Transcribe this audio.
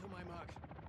to my mark.